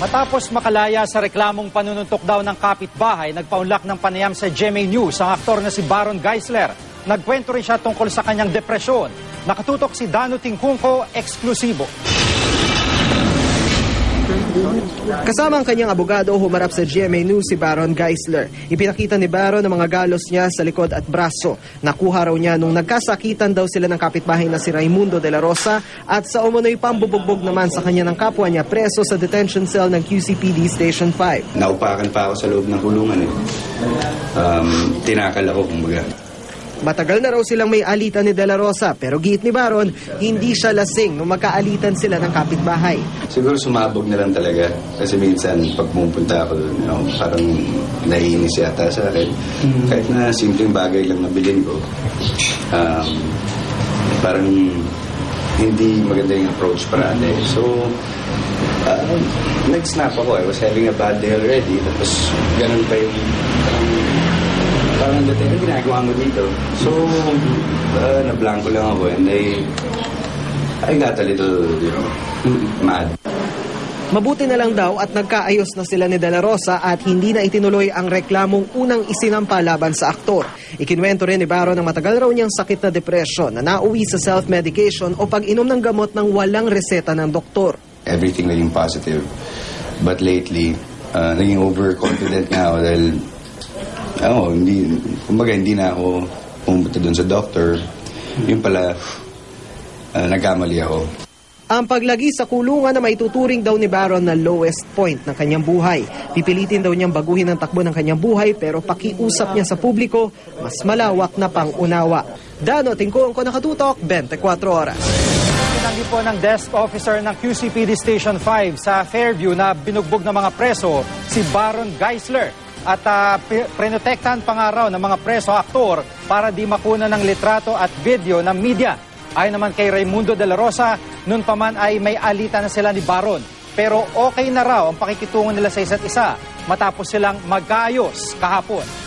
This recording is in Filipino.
Matapos makalaya sa reklamong panununtok daw ng kapitbahay, nagpaunlak ng panayam sa GMA News ang aktor na si Baron Geisler. Nagkwento rin siya tungkol sa kanyang depresyon. Nakatutok si Dano Tingkungko, eksklusibo. Kasama ang kanyang abogado humarap sa GMA News si Baron Geisler. Ipinakita ni Baron ang mga galos niya sa likod at braso. Nakuha raw niya nung nagkasakitan daw sila ng kapitbahay na si Raimundo de la Rosa at sa umunoy pambubugbog naman sa kanya ng kapwa niya preso sa detention cell ng QCPD Station 5. Naupakan pa ako sa loob ng kulungan eh. Um, tinakal ako, kumbaga. Matagal na raw silang may alitan ni De La Rosa pero giit ni Baron, hindi siya lasing nung magkaalitan sila ng kapitbahay. Siguro sumabog na lang talaga. Kasi minsan, pag pumunta ako doon, you know, parang naiinis yata sa akin. Kahit na simpleng bagay lang nabilin ko, um, parang hindi maganda yung approach parate. So, uh, nag-snap ako. I was having a bad day already. Tapos, ganun pa yung parang parang dati, ano ginagawa mo dito? So, uh, na-blanco lang ako and I, I got a little, you know, mad. Mabuti na lang daw at nagkaayos na sila ni De La Rosa at hindi na itinuloy ang reklamong unang isinampa laban sa aktor. Ikinwento rin ni Baron na matagal raw niyang sakit na depresyon na nauwi sa self-medication o pag-inom ng gamot ng walang reseta ng doktor. Everything naging positive. But lately, uh, naging overconfident nga ako dahil, ano, hindi, kumbaga hindi na ako pumunta doon sa doctor. Yung pala, uh, nagkamali ako. Ang paglagi sa kulungan na maituturing daw ni Baron na lowest point ng kanyang buhay. Pipilitin daw niyang baguhin ang takbo ng kanyang buhay pero pakiusap niya sa publiko, mas malawak na pang-unawa. Dano, tingkong ko nakatutok, 24 oras. Tinanggi po ng desk officer ng QCPD Station 5 sa Fairview na binugbog ng mga preso si Baron Geisler. At uh, prinotektahan pa nga raw ng mga preso aktor para di makuna ng litrato at video ng media. Ayon naman kay Raimundo de la Rosa, noon pa man ay may alitan na sila ni Baron. Pero okay na raw ang pakikitungo nila sa isa't isa matapos silang magkaayos kahapon.